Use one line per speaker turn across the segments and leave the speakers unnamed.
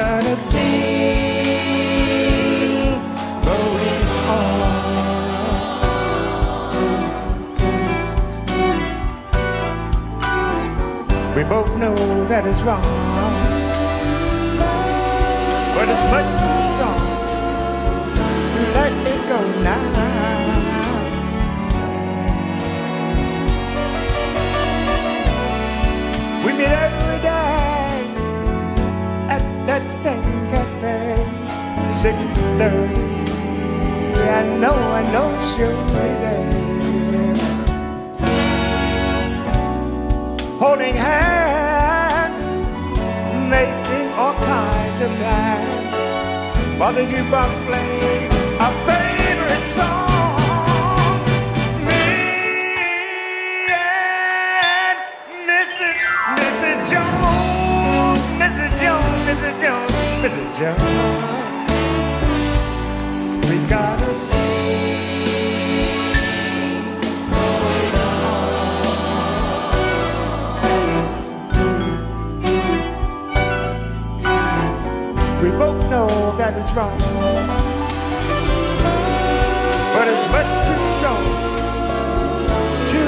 got a thing going on. We both know that is wrong. Same cafe, six thirty. I know, I know she'll be there. holding hands, making all kinds of plans. While the jukebox plays our favorite song, We got a We both know that it's wrong, but it's much too strong to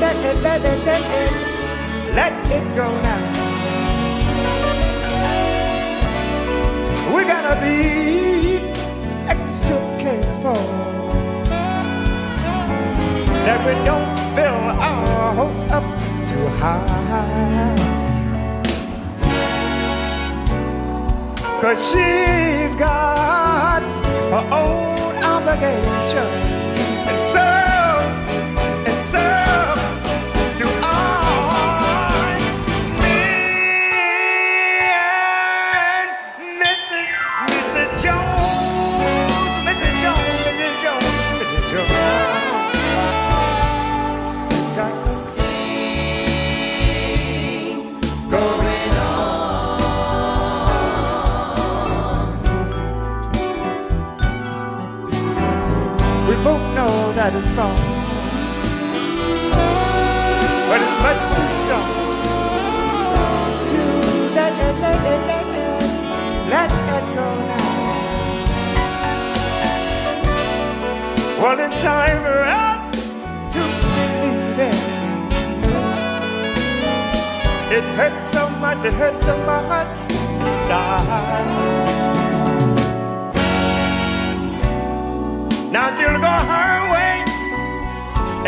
let it, let let it, let it go now. Be extra careful that we don't build our hopes up too high. Cause she's got her own obligations. That wrong, but it's much too strong to let it, let it, let it, let it go now. Well, it's time for us to believe it. It hurts so much, it hurts so much inside. Now she'll go way,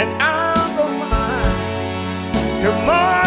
and I'll go mine. Tomorrow.